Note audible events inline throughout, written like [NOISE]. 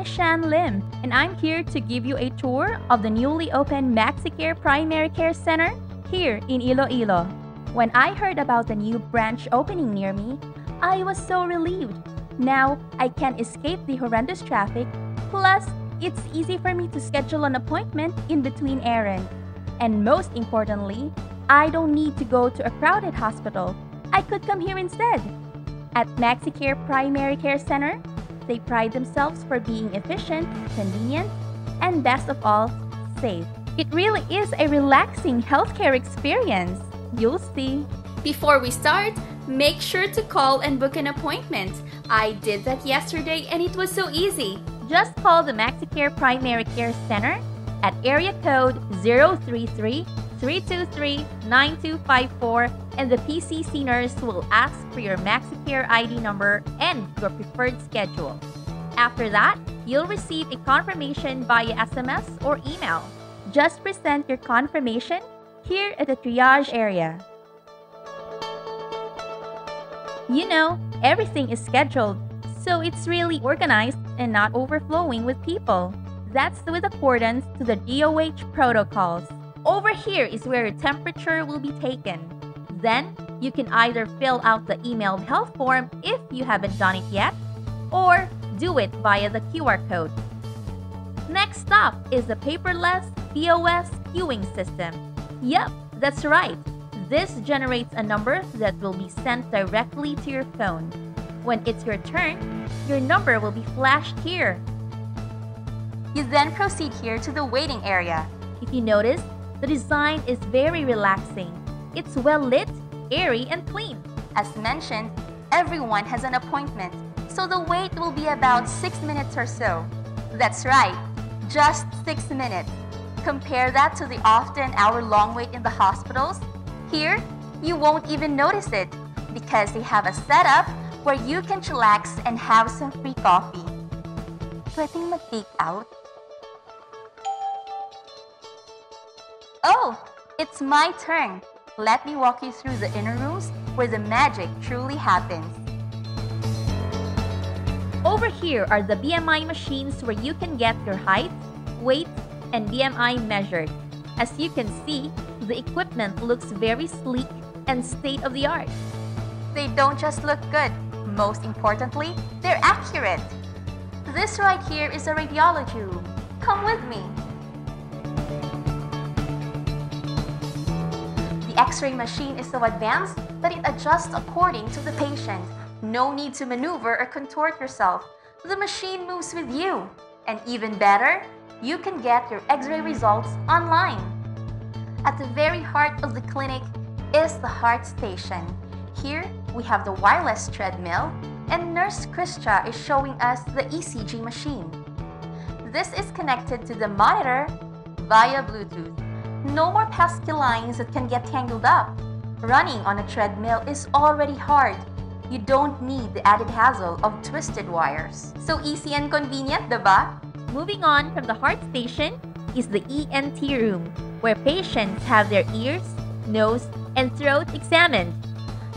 is Shan Lim, and I'm here to give you a tour of the newly opened MaxiCare Primary Care Center here in Iloilo. When I heard about the new branch opening near me, I was so relieved. Now I can escape the horrendous traffic, plus, it's easy for me to schedule an appointment in between errands. And most importantly, I don't need to go to a crowded hospital. I could come here instead. At MaxiCare Primary Care Center, they pride themselves for being efficient, convenient, and best of all, safe. It really is a relaxing healthcare experience. You'll see. Before we start, make sure to call and book an appointment. I did that yesterday and it was so easy. Just call the MaxiCare Primary Care Center at area code 033 323 9254 and the PCC nurse will ask for your MaxiCare ID number and your preferred schedule. After that, you'll receive a confirmation via SMS or email. Just present your confirmation here at the triage area. You know, everything is scheduled, so it's really organized and not overflowing with people. That's with accordance to the DOH protocols. Over here is where your temperature will be taken. Then, you can either fill out the emailed health form if you haven't done it yet, or do it via the QR code. Next stop is the paperless POS queuing system. Yep, that's right. This generates a number that will be sent directly to your phone. When it's your turn, your number will be flashed here. You then proceed here to the waiting area. If you notice, the design is very relaxing. It's well lit, airy, and clean. As mentioned, everyone has an appointment, so the wait will be about 6 minutes or so. That's right, just 6 minutes. Compare that to the often hour long wait in the hospitals. Here, you won't even notice it because they have a setup where you can chillax and have some free coffee. Pwedeng mag-take out? Oh, it's my turn. Let me walk you through the inner rooms where the magic truly happens. Over here are the BMI machines where you can get your height, weight, and BMI measured. As you can see, the equipment looks very sleek and state of the art. They don't just look good, most importantly, they're accurate. This right here is a radiology room. Come with me. X-ray machine is so advanced that it adjusts according to the patient. No need to maneuver or contort yourself. The machine moves with you. And even better, you can get your x-ray results online. At the very heart of the clinic is the heart station. Here, we have the wireless treadmill, and Nurse Kristia is showing us the ECG machine. This is connected to the monitor via Bluetooth. No more pesky lines that can get tangled up. Running on a treadmill is already hard. You don't need the added hassle of twisted wires. So easy and convenient, diba? Moving on from the heart station is the ENT room, where patients have their ears, nose, and throat examined.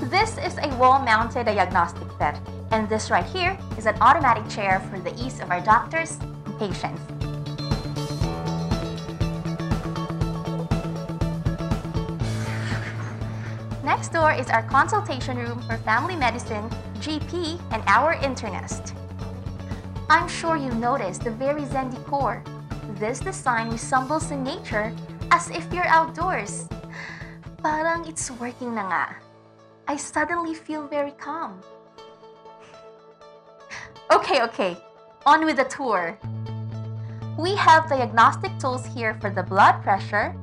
This is a wall-mounted diagnostic bed, and this right here is an automatic chair for the ease of our doctors and patients. Door is our consultation room for family medicine, GP, and our internist. I'm sure you noticed the very zen decor. This design resembles the nature as if you're outdoors. Parang it's working na nga. I suddenly feel very calm. Okay, okay. On with the tour. We have diagnostic tools here for the blood pressure,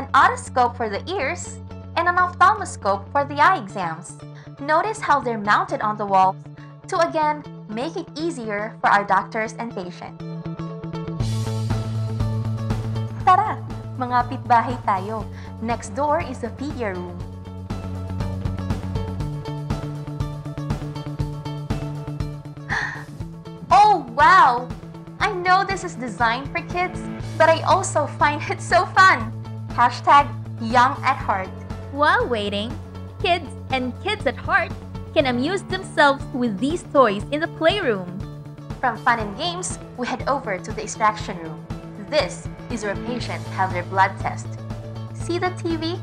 an otoscope for the ears, and an ophthalmoscope for the eye exams. Notice how they're mounted on the walls to again make it easier for our doctors and patients. Tara, mga pitbahay tayo. Next door is the pedia room. [GASPS] Oh, wow! I know this is designed for kids, but I also find it so fun. Hashtag young at heart. While waiting, kids and kids at heart can amuse themselves with these toys in the playroom. From fun and games, we head over to the extraction room. This is where patients have their blood test. See the TV?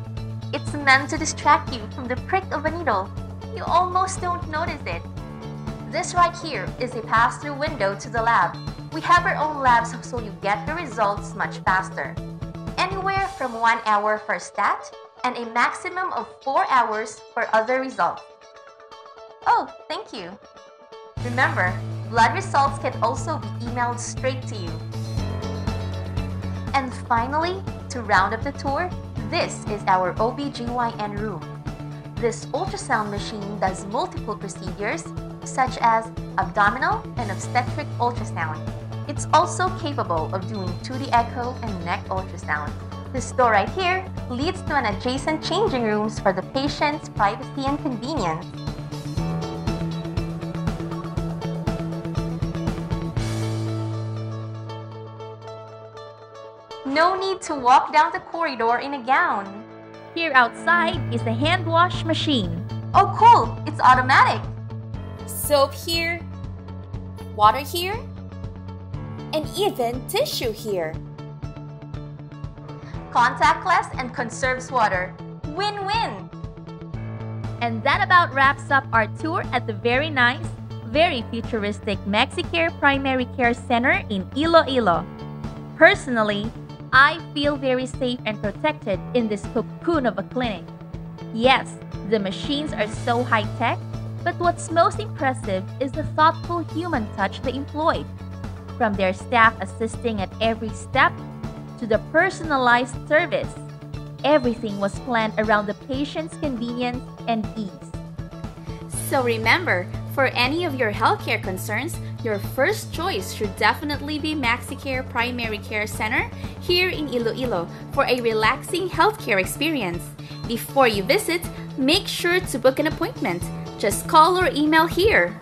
It's meant to distract you from the prick of a needle. You almost don't notice it. This right here is a pass-through window to the lab. We have our own labs so you get the results much faster. Anywhere from 1 hour for stat and a maximum of 4 hours for other results. Oh, thank you. Remember, blood results can also be emailed straight to you. And finally, to round up the tour, this is our OBGYN room. This ultrasound machine does multiple procedures such as abdominal and obstetric ultrasound. It's also capable of doing 2D echo and neck ultrasound. This door right here leads to an adjacent changing rooms for the patient's privacy and convenience. No need to walk down the corridor in a gown. Here outside is the hand wash machine. Oh cool, it's automatic. Soap here, water here, and even tissue here. Contactless and conserves water. Win-win! And that about wraps up our tour at the very nice, very futuristic MaxiCare Primary Care Center in Iloilo. Personally, I feel very safe and protected in this cocoon of a clinic. Yes, the machines are so high tech, but what's most impressive is the thoughtful human touch they employed. From their staff assisting at every step to the personalized service, everything was planned around the patient's convenience and ease. So remember, for any of your healthcare concerns, your first choice should definitely be MaxiCare Primary Care Center here in Iloilo for a relaxing healthcare experience. Before you visit, make sure to book an appointment. Just call or email here.